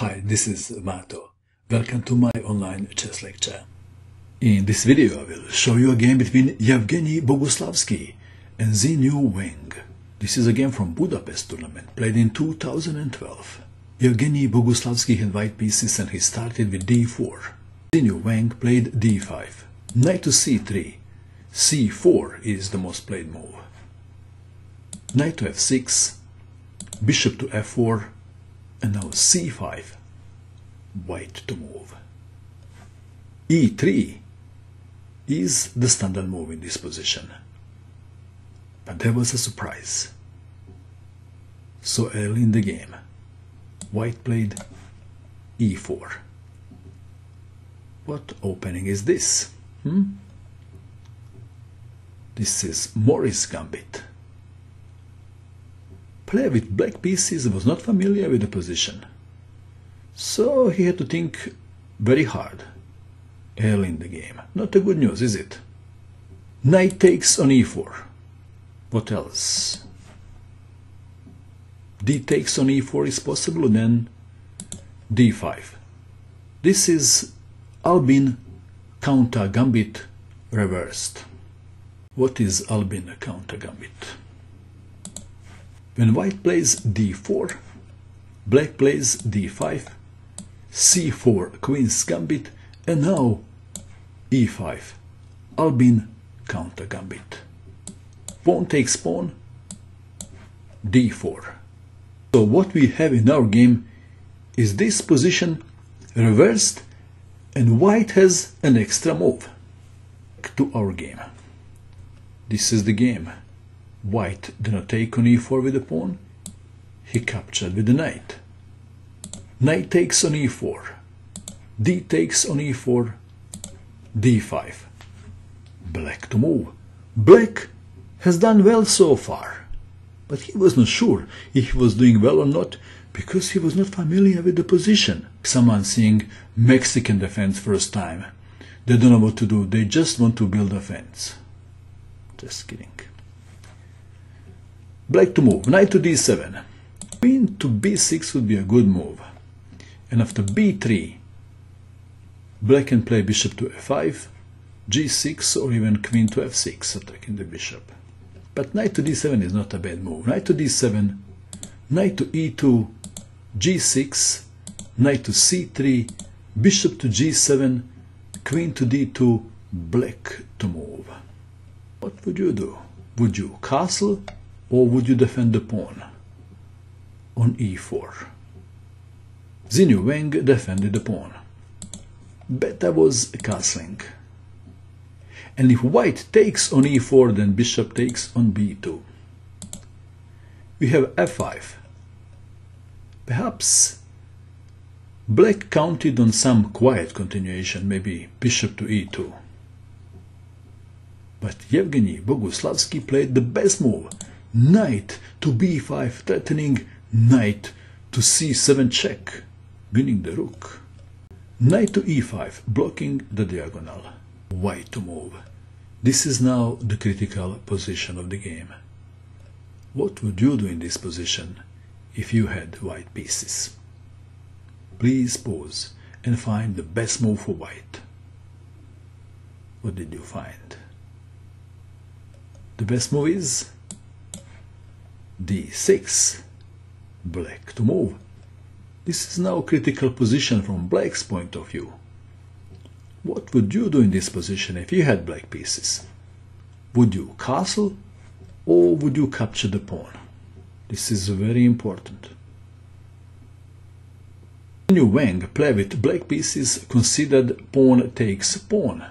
Hi, this is Mato. Welcome to my online chess lecture. In this video I will show you a game between Yevgeny Boguslavsky and Xinyue Wang. This is a game from Budapest tournament, played in 2012. Yevgeny Boguslavsky had white pieces and he started with d4. Xinyue Wang played d5. Knight to c3. c4 is the most played move. Knight to f6. Bishop to f4 and now c5 white to move. E3 is the standard move in this position. But there was a surprise. So early in the game white played e4 what opening is this? Hmm? this is Morris Gambit player with black pieces was not familiar with the position. So he had to think very hard early in the game. Not a good news, is it? Knight takes on e4. What else? d takes on e4 is possible, then d5. This is Albin counter gambit reversed. What is Albin counter gambit? When white plays d4, black plays d5, c4 queen's gambit, and now e5, Albin counter gambit. Pawn takes pawn, d4. So what we have in our game is this position reversed and white has an extra move to our game. This is the game. White did not take on e4 with the pawn. He captured with the knight. Knight takes on e4. d takes on e4. d5. Black to move. Black has done well so far. But he was not sure if he was doing well or not because he was not familiar with the position. Someone seeing Mexican defense first time. They don't know what to do. They just want to build a fence. Just kidding. Black to move. Knight to d7. Queen to b6 would be a good move. And after b3, black can play bishop to f5, g6 or even queen to f6 attacking the bishop. But knight to d7 is not a bad move. Knight to d7, knight to e2, g6, knight to c3, bishop to g7, queen to d2, black to move. What would you do? Would you castle or would you defend the pawn on e4? Xinyue Wang defended the pawn. Beta was castling. And if white takes on e4, then bishop takes on b2. We have f5. Perhaps black counted on some quiet continuation, maybe bishop to e2. But Yevgeny Boguslavsky played the best move, knight to b5 threatening knight to c7 check winning the rook. Knight to e5 blocking the diagonal. White to move? This is now the critical position of the game. What would you do in this position if you had white pieces? Please pause and find the best move for white. What did you find? The best move is d6 black to move. This is now a critical position from black's point of view. What would you do in this position if you had black pieces? Would you castle or would you capture the pawn? This is very important. Xinyue Wang play with black pieces considered pawn takes pawn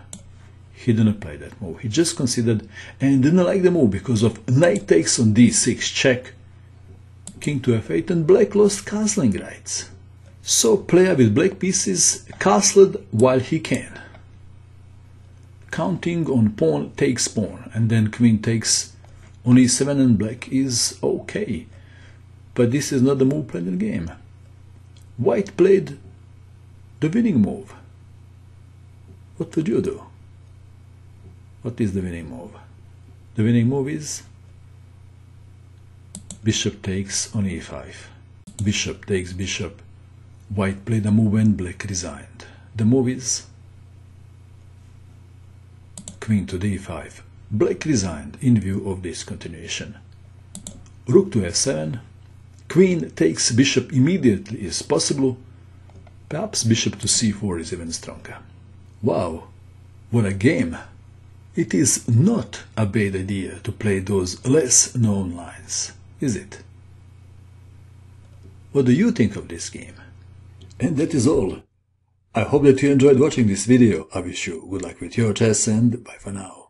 he didn't play that move. He just considered and didn't like the move because of knight takes on d6 check, king to f8 and black lost castling rights. So player with black pieces castled while he can. Counting on pawn takes pawn and then queen takes on e7 and black is okay. But this is not the move played in the game. White played the winning move. What would you do? What is the winning move? The winning move is bishop takes on e5. Bishop takes bishop White played a move and black resigned. The move is Queen to d5. Black resigned in view of this continuation. Rook to f7. Queen takes bishop immediately is possible. Perhaps bishop to c4 is even stronger. Wow, what a game! It is not a bad idea to play those less known lines, is it? What do you think of this game? And that is all. I hope that you enjoyed watching this video. I wish you good luck with your chess and bye for now.